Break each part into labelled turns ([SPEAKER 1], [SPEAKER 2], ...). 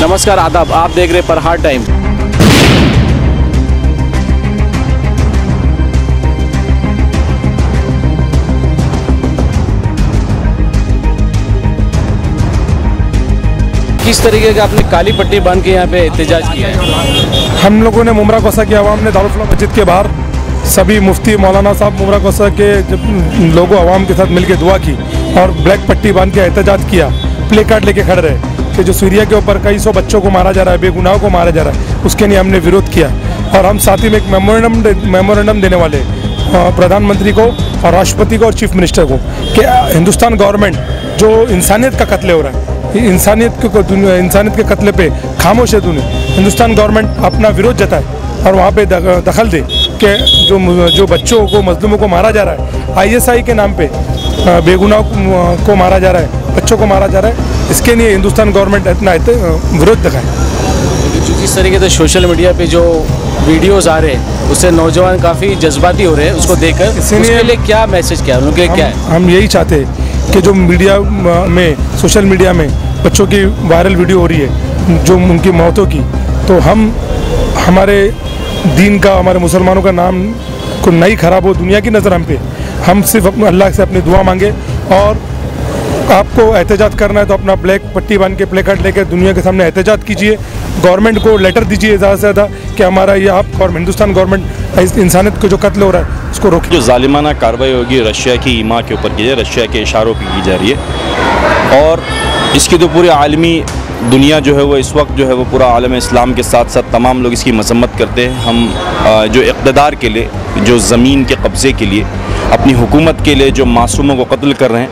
[SPEAKER 1] نمسکار، آداب، آپ دیکھ رہے پر ہارڈ ٹائم۔ کس طریقے کا آپ نے کالی پٹی باندھ کے یہاں پہ احتجاج کیا؟ ہے
[SPEAKER 2] ہم لوگوں نے ممرا کوسا کی عوام نے دارالفلاح مسجد کے باہر سبھی مفتی مولانا صاحب ممرا کوسا کے لوگوں، عوام کے ساتھ مل کے دعا
[SPEAKER 3] کی
[SPEAKER 2] اور بلیک پٹی باندھ کے احتجاج کیا، پلے کارڈ لے کے کھڑے رہے۔ کہ جو سوریا کے اوپر کئی سو بچوں کو مارا جا رہا ہے، بے گناہ کو مارا جا رہا ہے، اس کے لیے ہم نے ورودھ کیا۔ اور ہم ساتھی میں ایک میمورینڈم میمورینڈم دینے والے پردھان منتری کو اور راشٹرپتی کو اور چیف منسٹر کو کہ ہندوستان گورنمنٹ جو انسانیت کا قتل ہو
[SPEAKER 3] رہا ہے
[SPEAKER 2] انسانیت کے انسانیت کے قتل پہ خاموش ہے دنیا۔ ہندوستان گورنمنٹ اپنا ورودھ جتائے اور وہاں پہ دخل دے کہ
[SPEAKER 3] جو
[SPEAKER 2] جو
[SPEAKER 3] بچوں
[SPEAKER 2] کو، مظلوموں کو مارا جا رہا ہے، آئی ایس آئی کے نام پہ بے
[SPEAKER 3] گناہ
[SPEAKER 2] کو مارا جا رہا ہے۔ بچوں کو مارا جا رہا ہے۔ اس کے لیے ہندوستان گورنمنٹ اتنا ورودھ
[SPEAKER 3] دکھائے۔
[SPEAKER 1] چونکہ اس طریقے سے سوشل میڈیا پہ جو ویڈیوز آ رہے ہیں اس سے نوجوان کافی جذباتی ہو رہے ہیں۔ اس کو دیکھ کر اس کے لیے کیا میسج کیا؟ ان کے لیے کیا
[SPEAKER 2] ہے؟ ہم یہی چاہتے ہیں کہ جو
[SPEAKER 3] میڈیا
[SPEAKER 2] میں سوشل میڈیا میں بچوں
[SPEAKER 3] کی
[SPEAKER 2] وائرل ویڈیو
[SPEAKER 3] ہو رہی ہے
[SPEAKER 2] جو ان کی
[SPEAKER 3] موتوں کی
[SPEAKER 2] تو
[SPEAKER 3] ہم
[SPEAKER 2] ہمارے دین کا ہمارے مسلمانوں کا
[SPEAKER 3] نام کو نہیں
[SPEAKER 2] خراب ہو دنیا
[SPEAKER 3] کی نظر ہم پہ۔ ہم صرف
[SPEAKER 2] اللہ سے اپنی دعا
[SPEAKER 3] مانگے
[SPEAKER 2] اور
[SPEAKER 3] آپ
[SPEAKER 2] کو احتجاج
[SPEAKER 3] کرنا
[SPEAKER 2] ہے تو اپنا
[SPEAKER 3] بلیک
[SPEAKER 2] پٹی
[SPEAKER 3] بان
[SPEAKER 2] کے پلے کارڈ
[SPEAKER 3] لے
[SPEAKER 2] کے دنیا کے سامنے احتجاج کیجیے گورنمنٹ
[SPEAKER 3] کو
[SPEAKER 2] لیٹر دیجیے زیادہ سے زیادہ کہ ہمارا یہ آپ اور ہندوستان گورنمنٹ انسانیت کو جو قتل ہو رہا ہے، اس کو روکے۔
[SPEAKER 4] جو ظالمانہ کاروائی ہوگی، رشیا کی ایما کے اوپر کی جائے، رشیا کے اشاروں پہ کی جا رہی ہے۔ اور اس کی تو پوری عالمی دنیا جو ہے وہ اس وقت جو ہے وہ پورا عالم اسلام کے ساتھ ساتھ تمام لوگ اس کی مذمت کرتے ہیں۔ ہم جو اقتدار کے لیے، جو زمین کے قبضے کے لیے اپنی حکومت کے لیے جو معصوموں کو قتل کر رہے ہیں،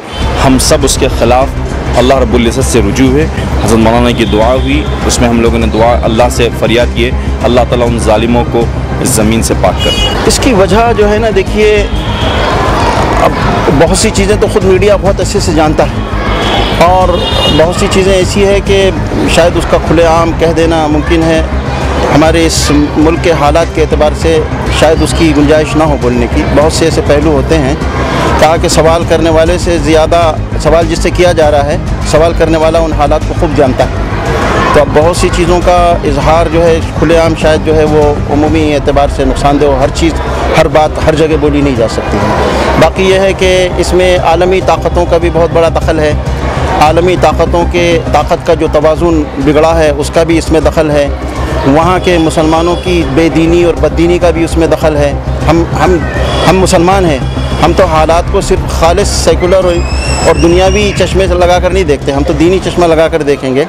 [SPEAKER 4] ہم سب اس کے خلاف اللہ رب العزت سے رجوع ہے حضرت مولانا کی دعا ہوئی، اس میں ہم لوگوں نے دعا اللہ سے فریاد کیے۔ اللہ تعالیٰ ان ظالموں کو اس زمین سے پاک کر۔
[SPEAKER 5] اس کی وجہ جو ہے نا، دیکھیے، اب بہت سی چیزیں تو خود میڈیا بہت اچھے سے جانتا ہے۔ اور بہت سی چیزیں ایسی ہے کہ شاید اس کا کھلے عام کہہ دینا ممکن ہے۔ ہمارے اس ملک کے حالات کے اعتبار سے شاید اس کی گنجائش نہ ہو بولنے کی۔ بہت سے ایسے پہلو ہوتے ہیں۔ کہا کہ سوال کرنے والے سے زیادہ سوال جس سے کیا جا رہا ہے، سوال کرنے والا ان حالات کو خوب جانتا ہے۔ تو اب بہت سی چیزوں کا اظہار جو ہے، کھلے عام شاید جو ہے وہ عمومی اعتبار سے نقصان دہ ہو۔ ہر چیز، ہر بات، ہر جگہ بولی نہیں جا سکتی۔ ہے باقی یہ ہے کہ اس میں عالمی طاقتوں کا بھی بہت بڑا دخل ہے۔ عالمی طاقتوں کے طاقت کا جو توازن بگڑا ہے، اس کا بھی اس میں دخل ہے۔ وہاں کے مسلمانوں کی بے دینی اور بد دینی کا بھی اس میں دخل ہے۔ ہم ہم ہم مسلمان ہیں۔ ہم تو حالات کو صرف خالص سیکولر اور دنیاوی چشمے لگا کر نہیں دیکھتے، ہم تو دینی چشمہ لگا کر دیکھیں گے۔